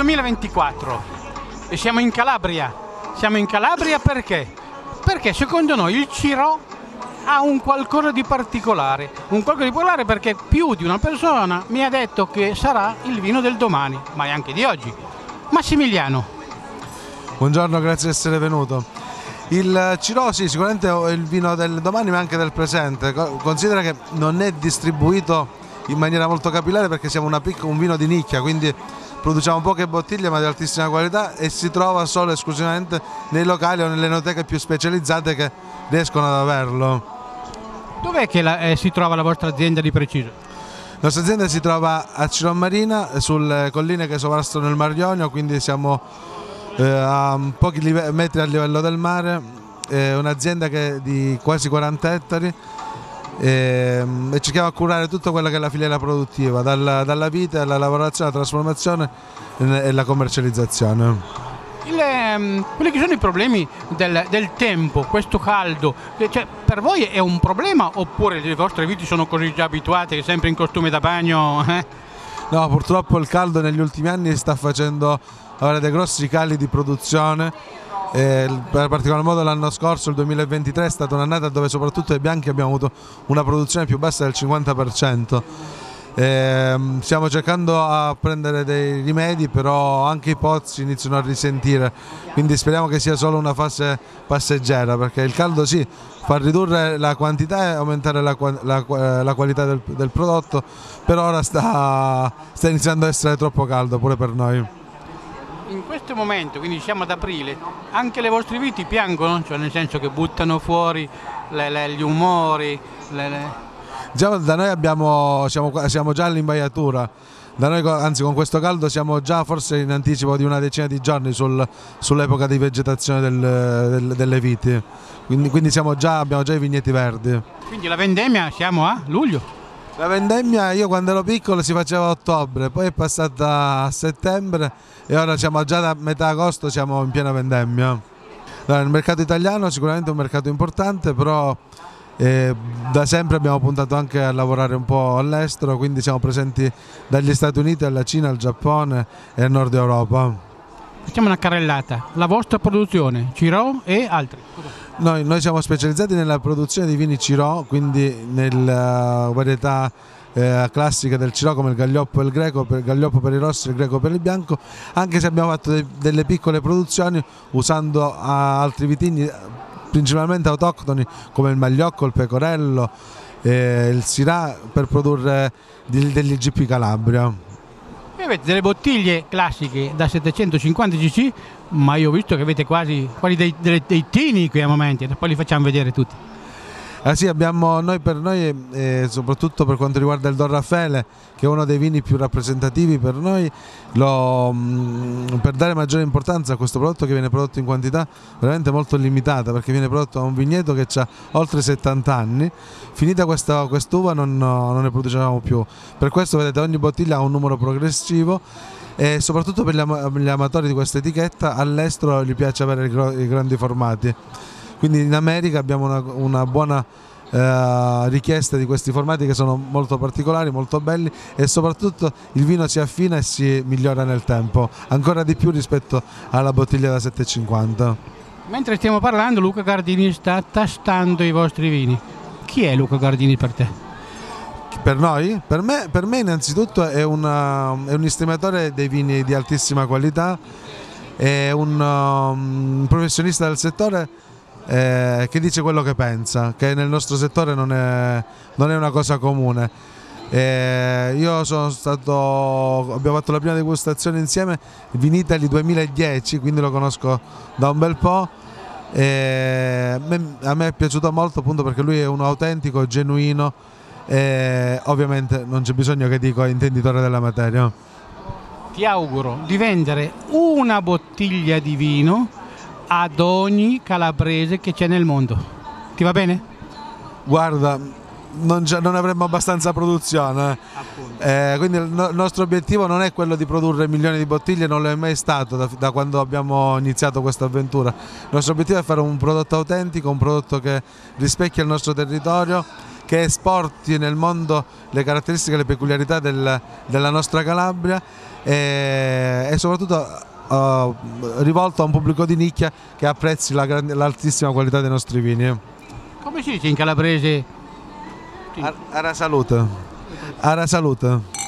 Viniteli 2024 e siamo in Calabria. Siamo in Calabria perché? Perché secondo noi il Ciro ha un qualcosa di particolare, un qualcosa di particolare perché più di una persona mi ha detto che sarà il vino del domani, ma è anche di oggi. Massimiliano. Buongiorno, grazie di essere venuto. Il Ciro sì, sicuramente è il vino del domani ma anche del presente. Considera che non è distribuito in maniera molto capillare perché siamo un vino di nicchia, quindi produciamo poche bottiglie ma di altissima qualità e si trova solo e esclusivamente nei locali o nelle enoteche più specializzate che riescono ad averlo. Dov'è che la, eh, si trova la vostra azienda di preciso? La nostra azienda si trova a Ciron Marina, sulle colline che sovrastano il Mar Ionio, quindi siamo eh, a pochi metri a livello del mare, è un'azienda di quasi 40 ettari e, e, cerchiamo di curare tutta quella che è la filiera produttiva, dalla, dalla vite alla lavorazione, alla trasformazione e alla commercializzazione. Il, um, quelli che sono i problemi del, del tempo, questo caldo, cioè, per voi è un problema oppure le vostre viti sono così già abituate che sempre in costume da bagno? Eh? No, purtroppo il caldo negli ultimi anni sta facendo avere dei grossi cali di produzione eh, per particolar modo l'anno scorso, il 2023, è stata un'annata dove soprattutto ai bianchi abbiamo avuto una produzione più bassa del 50%. Eh, stiamo cercando a prendere dei rimedi, però anche i pozzi iniziano a risentire, quindi speriamo che sia solo una fase passeggera, perché il caldo sì, fa ridurre la quantità e aumentare la, la, la qualità del, del, prodotto, però ora sta, sta iniziando ad essere troppo caldo pure per noi in questo momento, quindi siamo ad aprile, anche le vostre viti piangono? Cioè nel senso che buttano fuori le, le, gli umori? Le, Diciamo, da noi abbiamo, siamo, siamo già all'imbaiatura, da noi anzi con questo caldo siamo già forse in anticipo di una decina di giorni sul, sull'epoca di vegetazione del, del, delle viti, quindi, quindi già, abbiamo già i vigneti verdi. Quindi la vendemmia siamo a luglio? La vendemmia io quando ero piccolo si faceva a ottobre, poi è passata a settembre e ora siamo già da metà agosto, siamo in piena vendemmia. Allora, il mercato italiano è sicuramente un mercato importante, però eh, da sempre abbiamo puntato anche a lavorare un po' all'estero, quindi siamo presenti dagli Stati Uniti alla Cina, al Giappone e al Nord Europa. Facciamo una carrellata, la vostra produzione, Ciro e altri. Noi, noi, siamo specializzati nella produzione di vini Ciro, quindi nella varietà eh, classica del Ciro come il Gaglioppo e il Greco, il Gaglioppo per il rosso e il Greco per il bianco, anche se abbiamo fatto de delle piccole produzioni usando altri vitigni principalmente autoctoni come il Magliocco, il Pecorello, eh, il Sirà per produrre degli GP Calabria. E avete delle bottiglie classiche da 750 cc, ma io ho visto che avete quasi, quasi dei, dei, dei tini qui a momenti, poi li facciamo vedere tutti. Ah sì, abbiamo noi per noi, eh, soprattutto per quanto riguarda il Don Raffaele, che è uno dei vini più rappresentativi per noi, lo, mh, mm, per dare maggiore importanza a questo prodotto che viene prodotto in quantità veramente molto limitata, perché viene prodotto a un vigneto che ha oltre 70 anni, finita questa quest'uva non, non ne producevamo più. Per questo vedete ogni bottiglia ha un numero progressivo e soprattutto per gli, am gli amatori di questa etichetta all'estero gli piace avere i grandi formati. Quindi in America abbiamo una, una buona eh, richiesta di questi formati che sono molto particolari, molto belli e soprattutto il vino si affina e si migliora nel tempo, ancora di più rispetto alla bottiglia da 7,50. Mentre stiamo parlando Luca Gardini sta tastando i vostri vini. Chi è Luca Gardini per te? Per noi? Per me, per me innanzitutto è, una, è, un estimatore dei vini di altissima qualità, è un, um, un professionista del settore eh, che dice quello che pensa, che nel nostro settore non è, non è una cosa comune. Eh, io sono stato, abbiamo fatto la prima degustazione insieme, Vinitali 2010, quindi lo conosco da un bel po'. Eh, a me è piaciuto molto appunto perché lui è un autentico, genuino e ovviamente non c'è bisogno che dico intenditore della materia. Ti auguro di vendere una bottiglia di vino ad ogni calabrese che c'è nel mondo. Ti va bene? Guarda, non, non, avremmo abbastanza produzione. Eh, quindi il, no, il, nostro obiettivo non è quello di produrre milioni di bottiglie, non lo è mai stato da, da quando abbiamo iniziato questa avventura. Il nostro obiettivo è fare un prodotto autentico, un prodotto che rispecchia il nostro territorio, che esporti nel mondo le caratteristiche e le peculiarità del, della nostra Calabria e, e soprattutto Uh, rivolto a un pubblico di nicchia che apprezzi l'altissima qualità dei nostri vini. Come si dice in calabrese? Ara salute. Ara salute.